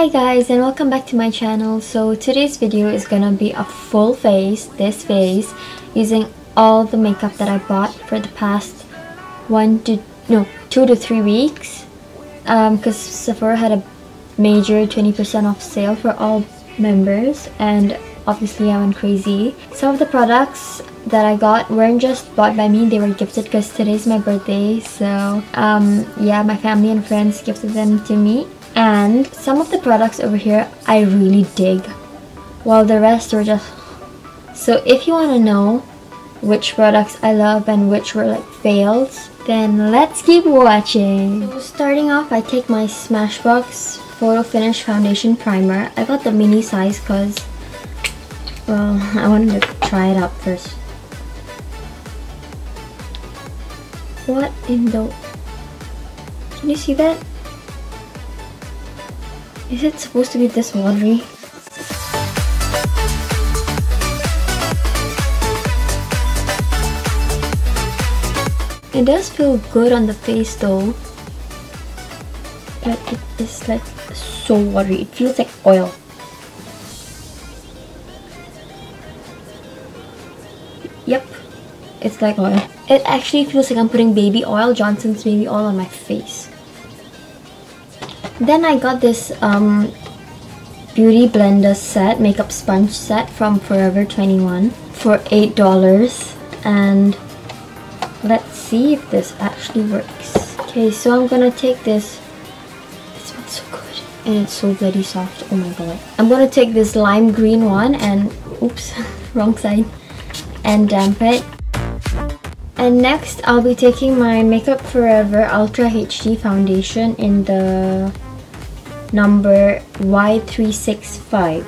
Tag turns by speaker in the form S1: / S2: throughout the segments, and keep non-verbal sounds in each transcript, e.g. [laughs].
S1: Hi guys and welcome back to my channel. So today's video is gonna be a full face, this face, using all the makeup that I bought for the past one to, no, two to three weeks. Um, Because um, Sephora had a major 20% off sale for all members and obviously I went crazy. Some of the products that I got weren't just bought by me, they were gifted because today's my birthday. So um, yeah, my family and friends gifted them to me and some of the products over here I really dig while the rest were just so if you want to know which products I love and which were like fails then let's keep watching. So starting off I take my Smashbox Photo Finish Foundation Primer. I got the mini size because well [laughs] I wanted to try it out first. What in the can you see that is it supposed to be this watery? It does feel good on the face though. But it is like so watery. It feels like oil. Yep. It's like oil. It actually feels like I'm putting baby oil, Johnson's baby oil on my face. Then I got this um, Beauty Blender set, makeup sponge set from Forever 21 for $8 and let's see if this actually works. Okay, so I'm gonna take this, it smells so good and it's so bloody soft, oh my god. I'm gonna take this lime green one and, oops, [laughs] wrong side, and damp it. And next, I'll be taking my Make Up For Ever Ultra HD foundation in the number Y365.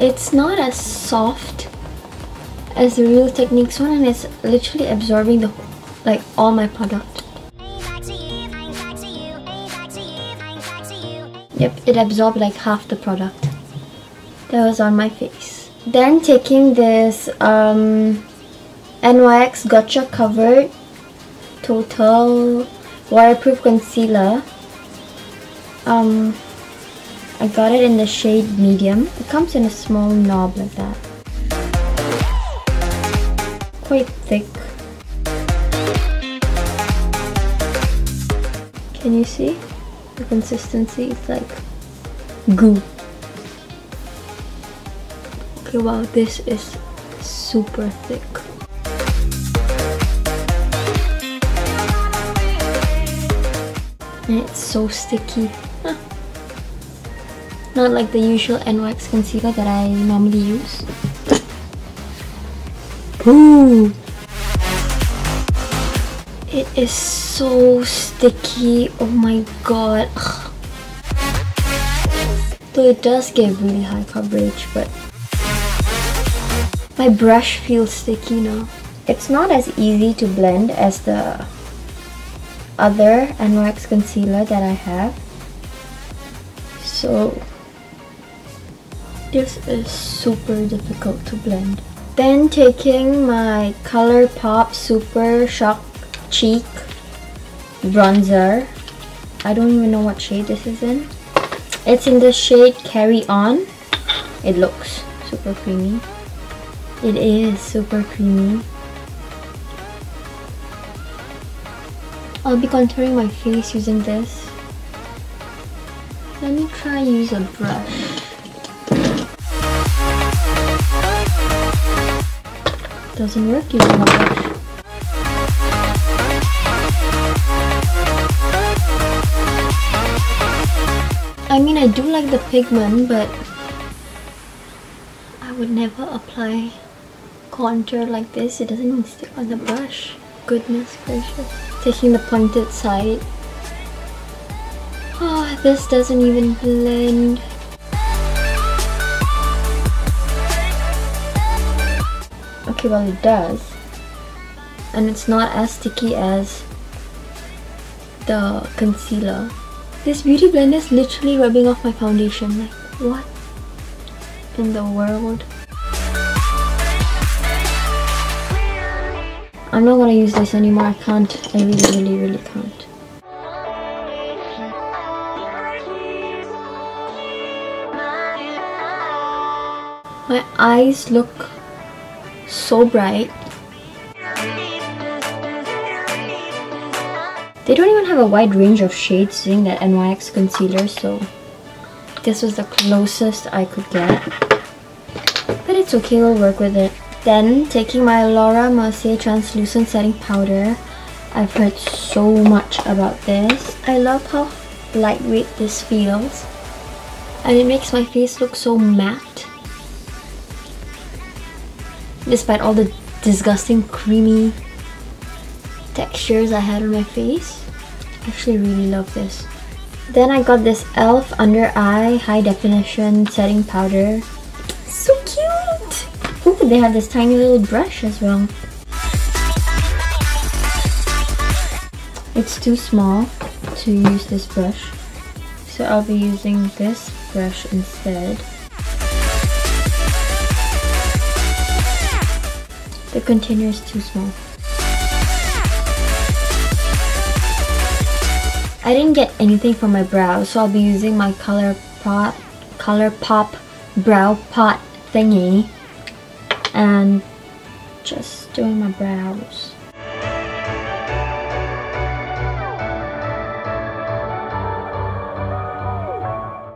S1: It's not as soft as the Real Techniques one and it's literally absorbing the like all my product. Yep, it absorbed like half the product that was on my face. Then taking this um, NYX Gotcha Covered Total Waterproof Concealer. Um, I got it in the shade medium. It comes in a small knob like that. Quite thick. Can you see? The consistency is like goo. Okay, wow, this is super thick. And it's so sticky. Huh. Not like the usual NYX concealer that I normally use. [laughs] Ooh! It is so sticky. Oh my god. Though it does give really high coverage, but my brush feels sticky now. It's not as easy to blend as the other NYX concealer that I have. So this is super difficult to blend. Then taking my ColourPop Super Shock Cheek bronzer. I don't even know what shade this is in. It's in the shade Carry On. It looks super creamy. It is super creamy. I'll be contouring my face using this. Let me try use a brush. Doesn't work using a brush. I mean, I do like the pigment, but I would never apply contour like this. It doesn't even stick on the brush. Goodness gracious taking the pointed side. Oh, ah, this doesn't even blend. Okay, well it does. And it's not as sticky as the concealer. This beauty blender is literally rubbing off my foundation. Like, what in the world? I'm not gonna use this anymore. I can't. I really, really, really can't. My eyes look so bright. They don't even have a wide range of shades using that NYX concealer, so this was the closest I could get. But it's okay, we'll work with it. Then, taking my Laura Mercier Translucent Setting Powder. I've heard so much about this. I love how lightweight this feels. And it makes my face look so matte. Despite all the disgusting creamy textures I had on my face. I actually really love this. Then I got this e.l.f. Under Eye High Definition Setting Powder. They have this tiny little brush as well. It's too small to use this brush. So I'll be using this brush instead. The container is too small. I didn't get anything for my brows, so I'll be using my Color Pop, Color Pop Brow Pot thingy and just doing my brows.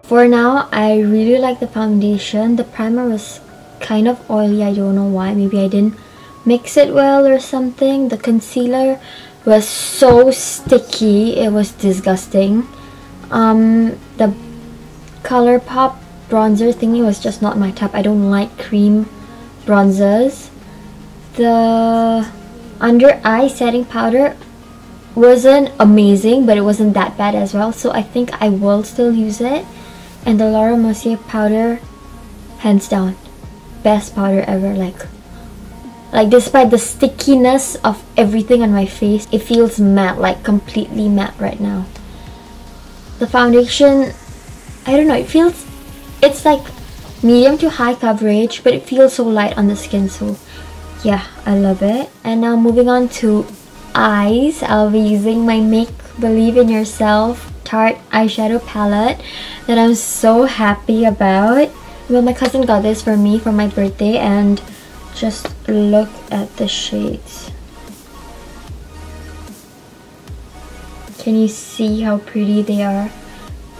S1: For now, I really like the foundation. The primer was kind of oily. I don't know why. Maybe I didn't mix it well or something. The concealer was so sticky it was disgusting um, the Colourpop bronzer thingy was just not my type I don't like cream bronzers the under eye setting powder wasn't amazing but it wasn't that bad as well. So I think I will still use it. And the Laura Mercier powder hands down best powder ever. Like like despite the stickiness of everything on my face, it feels matte, like completely matte right now. The foundation, I don't know, it feels, it's like medium to high coverage, but it feels so light on the skin, so yeah, I love it. And now moving on to eyes, I'll be using my Make Believe in Yourself Tarte eyeshadow palette that I'm so happy about. Well, my cousin got this for me for my birthday and just look at the shades. Can you see how pretty they are?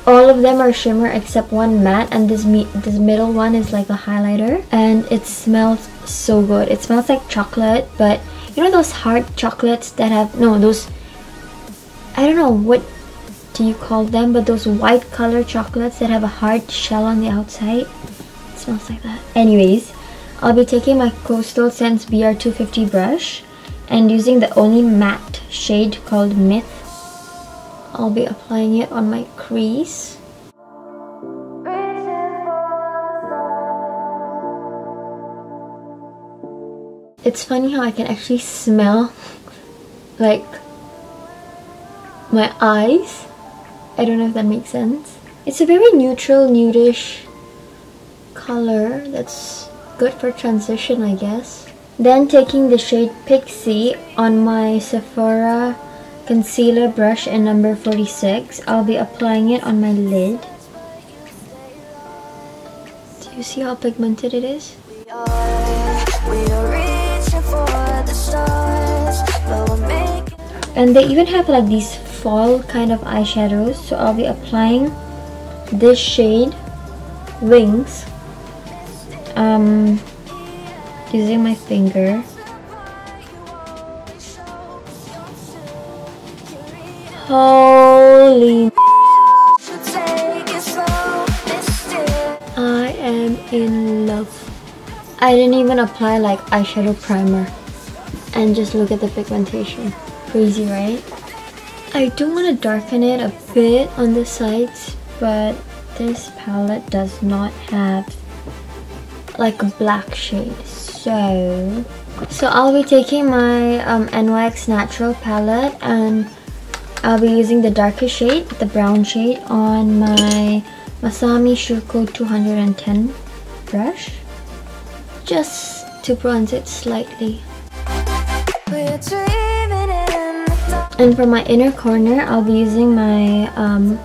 S1: All of them are shimmer except one matte and this, this middle one is like a highlighter and it smells so good. It smells like chocolate but you know those hard chocolates that have, no those, I don't know what do you call them but those white color chocolates that have a hard shell on the outside. It smells like that. Anyways, I'll be taking my Coastal Scents BR250 brush and using the only matte shade called Myth. I'll be applying it on my crease. It's funny how I can actually smell like my eyes. I don't know if that makes sense. It's a very neutral, nudish color that's good for transition I guess. Then taking the shade Pixie on my Sephora concealer brush in number 46, I'll be applying it on my lid. Do you see how pigmented it is? And they even have like these fall kind of eyeshadows, so I'll be applying this shade, Wings, um, using my finger. Holy I am in love. I didn't even apply like eyeshadow primer and just look at the pigmentation. Crazy, right? I do want to darken it a bit on the sides, but this palette does not have like a black shade. So, so I'll be taking my um, NYX Natural palette and I'll be using the darker shade, the brown shade on my Masami Shouko 210 brush just to bronze it slightly. And for my inner corner, I'll be using my um,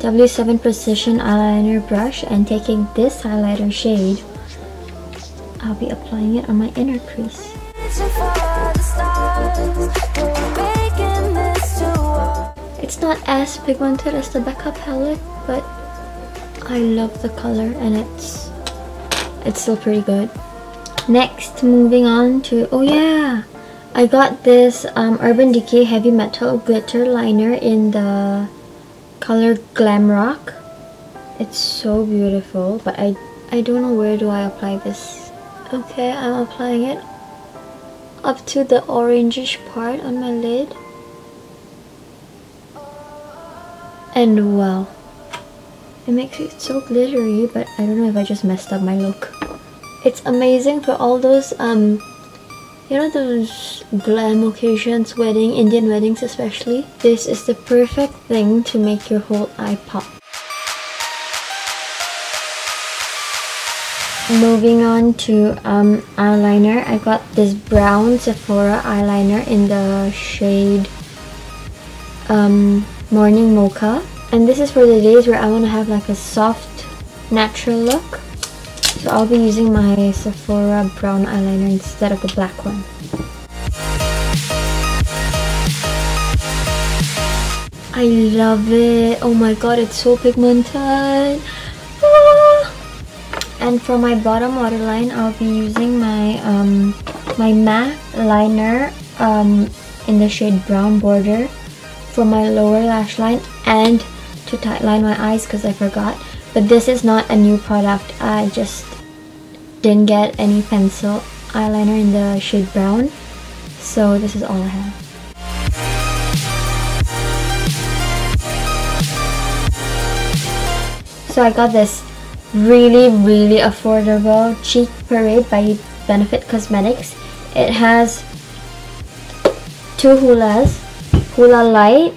S1: W7 Precision eyeliner brush and taking this highlighter shade, I'll be applying it on my inner crease. Not as pigmented as the Becca palette, but I love the color and it's it's still pretty good. Next, moving on to, oh yeah, I got this um, Urban Decay Heavy Metal Glitter Liner in the color Glam Rock. It's so beautiful, but I, I don't know where do I apply this. Okay, I'm applying it up to the orangish part on my lid. And wow, it makes it so glittery, but I don't know if I just messed up my look. It's amazing for all those um you know those glam occasions, wedding, Indian weddings especially? This is the perfect thing to make your whole eye pop. Moving on to um, eyeliner, I got this brown Sephora eyeliner in the shade um, Morning Mocha. And this is for the days where I want to have like a soft, natural look. So I'll be using my Sephora brown eyeliner instead of the black one. I love it. Oh my god, it's so pigmented. Ah. And for my bottom waterline, I'll be using my um, my MAC liner um, in the shade brown border for my lower lash line and to tightline my eyes because I forgot. But this is not a new product. I just didn't get any pencil eyeliner in the shade brown so this is all I have so I got this really really affordable cheek parade by benefit cosmetics it has two Hoolas Hoola Lite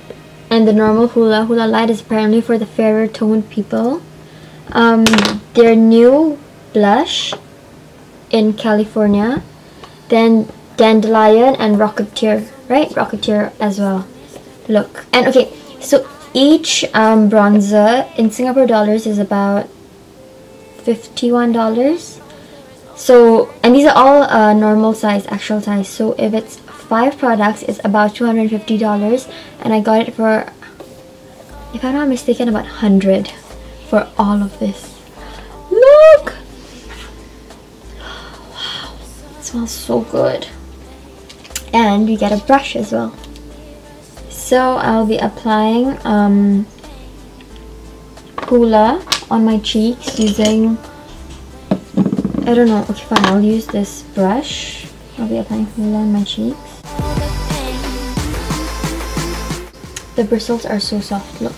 S1: and the normal Hoola Hoola Lite is apparently for the fairer toned people um, their new blush in California. Then Dandelion and Rocketeer, right? Rocketeer as well. Look. And okay, so each um, bronzer in Singapore dollars is about $51. So, and these are all uh, normal size, actual size. So if it's five products, is about $250. And I got it for, if I'm not mistaken, about 100 for all of this. Look! Wow, It smells so good and you get a brush as well so I'll be applying um, Hoola on my cheeks using I don't know okay fine I'll use this brush I'll be applying Hoola on my cheeks the bristles are so soft look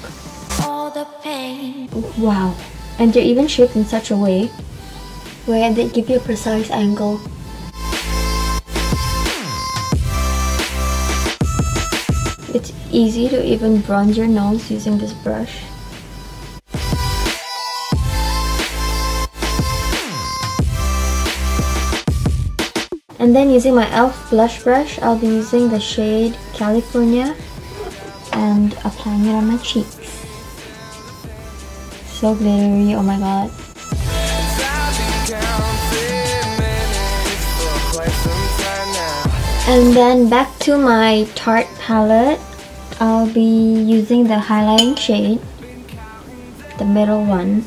S1: wow and they're even shaped in such a way where they give you a precise angle It's easy to even bronze your nose using this brush. And then using my e.l.f. blush brush, I'll be using the shade California and applying it on my cheeks. So glittery, oh my god. And then back to my Tarte palette. I'll be using the highlighting shade. The middle one.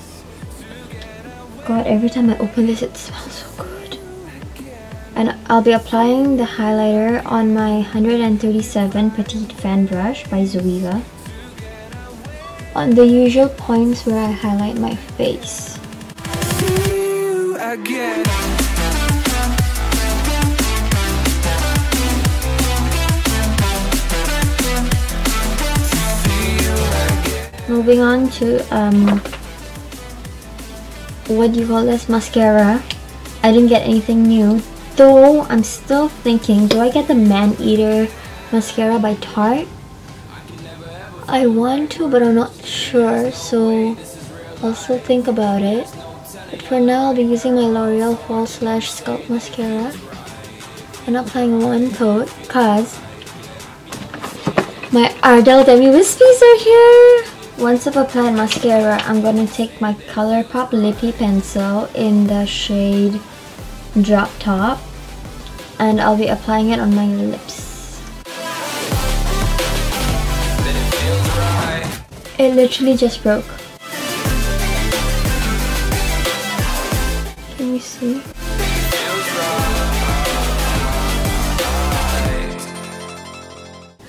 S1: God, every time I open this, it smells. And I'll be applying the highlighter on my 137 Petite Fan Brush by Zoeva. On the usual points where I highlight my face. moving on to um, what do you call this mascara I didn't get anything new though I'm still thinking do I get the Maneater mascara by Tarte? I want to but I'm not sure so I'll still think about it. But for now I'll be using my L'Oreal False Lash Sculpt Mascara. And applying one coat because my Ardell Demi Wispies are here. Once I've applied mascara, I'm to take my ColourPop Lippie Pencil in the shade Drop Top and I'll be applying it on my lips. It literally just broke. Can you see?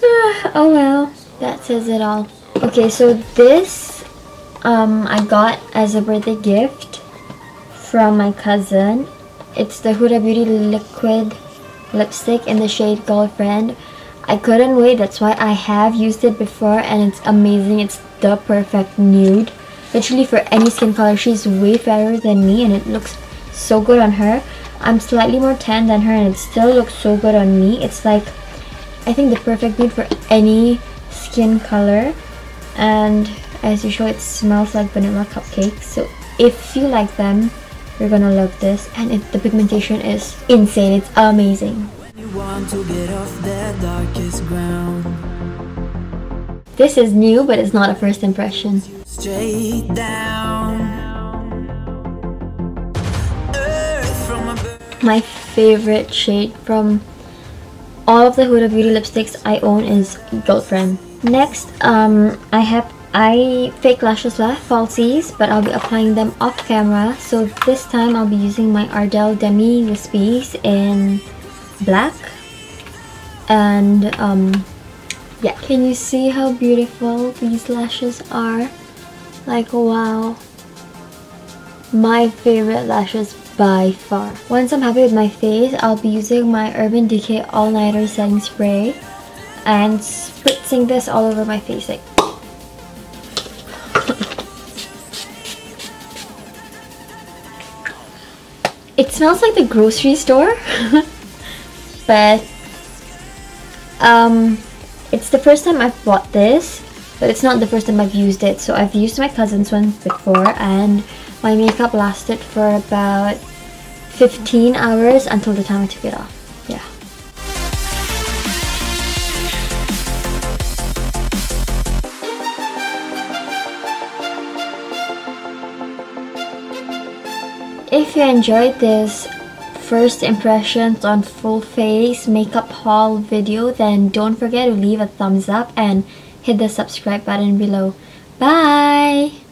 S1: [sighs] oh well, that says it all. Okay, so this um, I got as a birthday gift from my cousin. It's the Huda Beauty Liquid Lipstick in the shade Girlfriend. I couldn't wait, that's why I have used it before and it's amazing. It's the perfect nude. Literally for any skin color, she's way fairer than me and it looks so good on her. I'm slightly more tan than her and it still looks so good on me. It's like, I think the perfect nude for any skin color and as usual it smells like vanilla cupcakes so if you like them you're gonna love this and it, the pigmentation is insane. It's amazing. This is new but it's not a first impression. Straight down. my favorite shade from all of the Huda Beauty lipsticks I own is Girlfriend. Next, um, I have I fake lashes left, falsies, but I'll be applying them off camera. So this time I'll be using my Ardell Demi Wispies in black. And um, yeah, can you see how beautiful these lashes are? Like wow. My favorite lashes by far. Once I'm happy with my face, I'll be using my Urban Decay All Nighter Setting Spray and spritzing this all over my face like smells like the grocery store [laughs] but um it's the first time I've bought this but it's not the first time I've used it. So I've used my cousin's one before and my makeup lasted for about 15 hours until the time I took it off If you enjoyed this first impressions on full face makeup haul video then don't forget to leave a thumbs up and hit the subscribe button below. Bye!